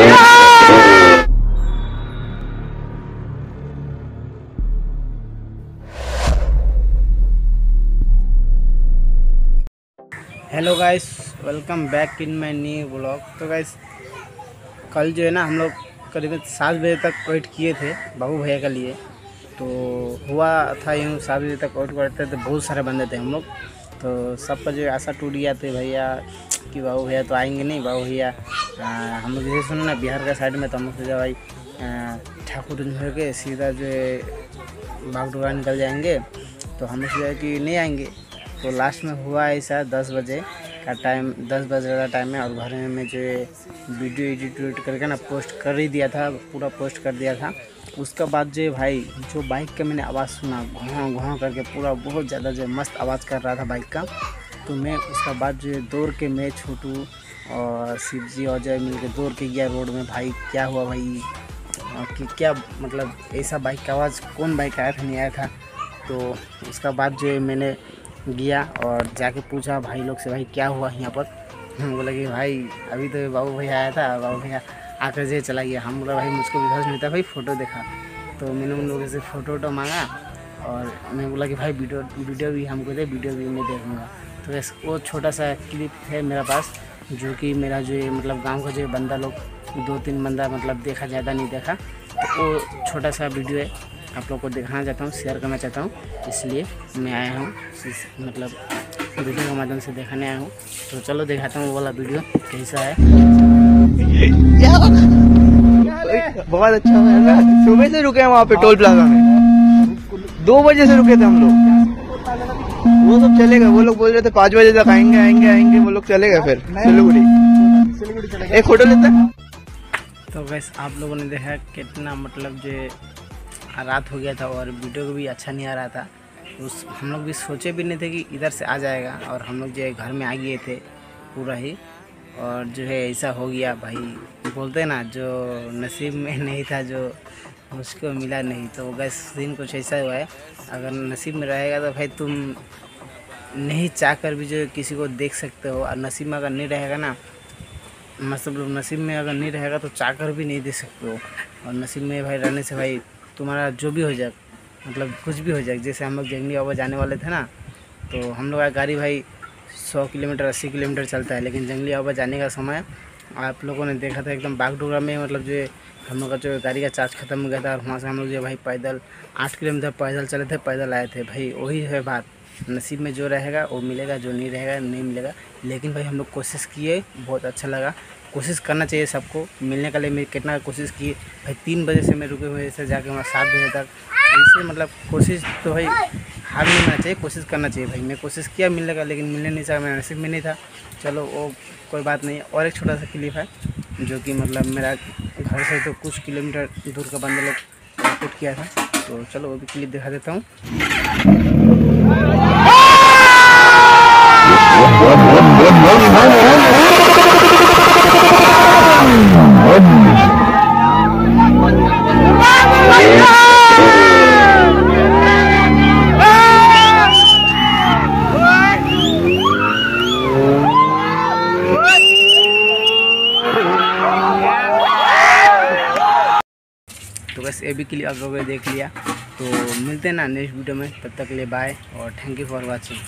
Hello guys welcome back in my new blog तो guys कल जो है ना हम लोग करीबन सात बजे तक वेट किए थे, बाबू भैया के लिए। तो हुआ था यूँ सात बजे तक वेट करते थे, बहुत सारे बंदे थे हम लोग। तो सबका जो आशा टूट गया थे, भैया कि बाबू भैया तो आएँगे नहीं बाबू भैया हम लोग जैसे सुनो ना बिहार का साइड में तो हम लोग सोचा भाई ठाकुर के सीधा जो है बागडोरा निकल जाएँगे तो हम लोग सोचा कि नहीं आएँगे तो लास्ट में हुआ ऐसा दस बजे का टाइम दस बजे का टाइम है, और घर में जो वीडियो एडिट करके ना पोस्ट कर ही दिया था, पूरा पोस्ट कर दिया था। उसके बाद जो भाई, जो बाइक का मैंने आवाज़ सुना घुआ घुआ करके पूरा बहुत ज़्यादा जो मस्त आवाज़ कर रहा था बाइक का। तो मैं उसका बाद जो दौड़ के मैं छोटू और शिव जी और जय मिल के दौड़ के गया रोड में। भाई, क्या हुआ भाई? कि क्या मतलब ऐसा बाइक का आवाज़, कौन बाइक आया था, नहीं आया था? तो उसका बाद जो है मैंने गया और जाके पूछा भाई लोग से, भाई क्या हुआ यहाँ पर? बोला कि भाई, अभी तो बाबू भैया आया था, बाबू भैया आकर जे चला गया। हम बोला, भाई, मुझको विश्वास नहीं था, भाई, फ़ोटो देखा। तो मैंने उन लोगों से फ़ोटो वोटो मांगा और मैं बोला कि भाई, वीडियो वीडियो भी हमको दे, वीडियो भी मैं देखूँगा। वो छोटा सा क्लिप है मेरा पास, जो कि मेरा जो मतलब गाँव का जो बंदा लोग, दो तीन बंदा मतलब देखा, ज़्यादा नहीं देखा तो वो छोटा सा वीडियो है, आप लोग को दिखाना चाहता हूँ शेयर करना चाहता हूँ, इसलिए मैं आया हूँ मतलब वीडियो के माध्यम से दिखाने आया हूँ तो चलो दिखाता हूँ वो वाला वीडियो कैसा है। बहुत अच्छा है। सुबह से रुके हैं वहाँ पे टोल प्लाजा में। दो बजे से रुके थे हम लोग। वो सब चले गए वो लोग बोल रहे थे पाँच बजे तक आएँगे आएँगे आएँगे वो लोग चले गए फिर सिलीगुड़ी। एक फ़ोटो लेते तो वैसे आप लोगों ने देखा कितना मतलब जो रात हो गया था और वीडियो को भी अच्छा नहीं आ रहा था। उस हम लोग भी सोचे भी नहीं थे कि इधर से आ जाएगा और हम लोग जो है घर में आ गए थे पूरा ही। और जो है ऐसा हो गया भाई बोलते ना जो नसीब में नहीं था जो उसको मिला नहीं। तो गैस दिन कुछ ऐसा हुआ है। अगर नसीब में रहेगा तो भाई तुम नहीं चाह कर भी जो किसी को देख सकते हो, और नसीब में अगर नहीं रहेगा ना मतलब नसीब में अगर नहीं रहेगा तो चाह कर भी नहीं दे सकते हो। और नसीब में भाई रहने से भाई तुम्हारा जो भी हो जाए मतलब कुछ भी हो जाए, जैसे हम लोग जंगली बाबा जाने वाले थे ना तो हम लोग का गाड़ी भाई सौ किलोमीटर, अस्सी किलोमीटर चलता है, लेकिन जंगली बाबा जाने का समय आप लोगों ने देखा था एकदम बागडोगरा में मतलब जो हम लोग का जो गाड़ी का चार्ज खत्म हो गया था, और वहाँ से हम लोग जो भाई पैदल आठ किलोमीटर पैदल चले थे, पैदल आए थे। भाई वही है बात। नसीब में जो रहेगा, वो मिलेगा, जो नहीं रहेगा, नहीं मिलेगा। लेकिन भाई, हम लोग कोशिश किए, बहुत अच्छा लगा। कोशिश करना चाहिए सबको, मिलने के लिए मैं कितना कोशिश की। भाई, तीन बजे से मैं रुके हुए से जाके वहाँ सात बजे तक। ऐसे मतलब कोशिश तो भाई, हार नहीं होना चाहिए, कोशिश करना चाहिए भाई। मैं कोशिश किया मिलने का, लेकिन मिलने नहीं चाहा मेरा नसीब में नहीं था। चलो, वो कोई बात नहीं। और एक छोटा सा क्लिप है, जो कि मतलब मेरा घर से तो कुछ किलोमीटर दूर का बंदे लोग किया था। तो चलो, वो भी क्लिप दिखा देता हूँ। तो बस ये भी के लिए अगर देख लिया। तो मिलते हैं ना नेक्स्ट वीडियो में। तब तक ले बाय और थैंक यू फॉर वॉचिंग